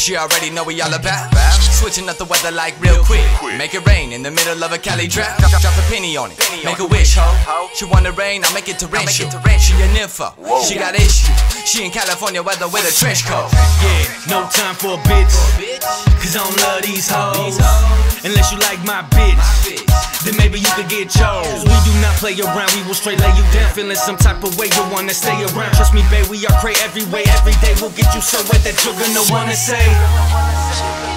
She already know we all about. Switching up the weather like real quick. Make it rain in the middle of a Cali trap. Drop, drop a penny on it. Make a wish, ho. She want it rain, I'll make it torrential. She a nympho. She got issues. She in California weather with a trench coat. Yeah, no time for a bitch. Cause I don't love these hoes. Unless you like my bitch. Then maybe you could get chose. We do not play around, we will straight lay you down. Feeling some type of way, you wanna stay around. Trust me, babe, we are cray every way, every day. We'll get you so wet that you're gonna wanna say.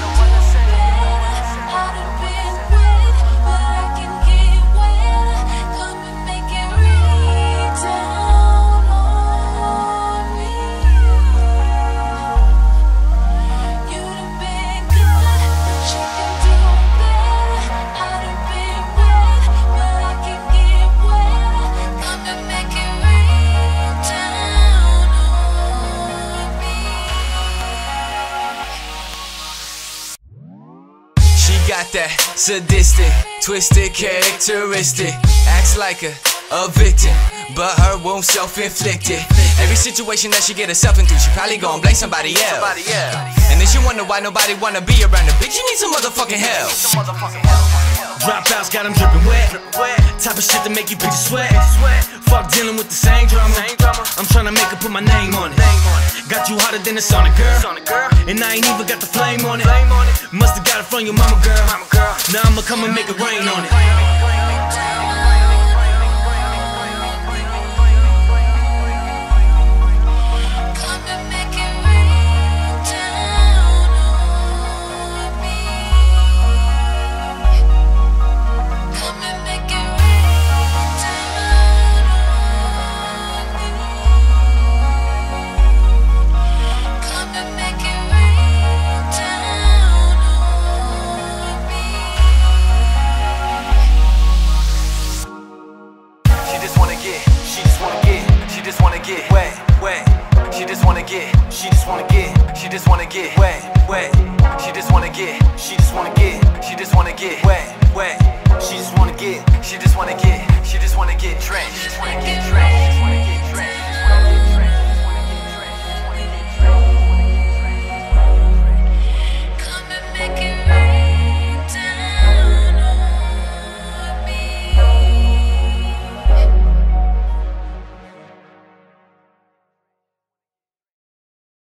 Got that sadistic, twisted characteristic. Acts like a, a victim, but her wound self-inflicted. Every situation that she get herself into, she probably gon' blame somebody else. Somebody else. And then she wonder why nobody wanna be around her. Bitch, you need some motherfucking help. Motherfucking hell. Dropouts got them dripping wet. Type of shit to make you bitches sweat. Fuck dealing with the same drama. I'm trying to make her put my name on it. Got you hotter than the sauna, girl. And I ain't even got the flame on it. Must've got it from your mama, girl. Now I'ma come and make it rain on it. Get. Wet, wet. She just wanna get, she just wanna get, she just wanna get. Wet, wet. She just wanna get, she just wanna get, she just wanna get. Wet,